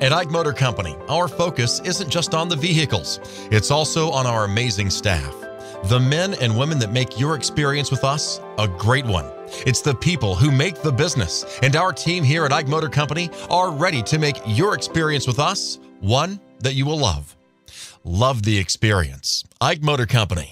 At Eich Motor Company, our focus isn't just on the vehicles, it's also on our amazing staff. The men and women that make your experience with us a great one. It's the people who make the business, and our team here at Eich Motor Company are ready to make your experience with us one that you will love. Love the experience. Eich Motor Company.